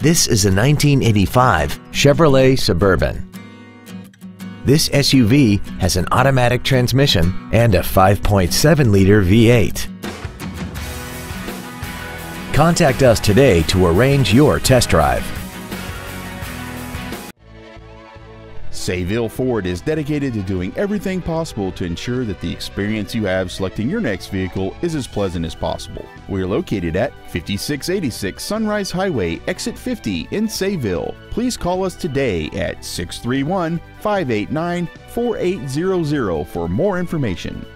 This is a 1985 Chevrolet Suburban. This SUV has an automatic transmission and a 5.7-liter V8. Contact us today to arrange your test drive. Sayville Ford is dedicated to doing everything possible to ensure that the experience you have selecting your next vehicle is as pleasant as possible. We are located at 5686 Sunrise Highway, Exit 50 in Sayville. Please call us today at 631 589 4800 for more information.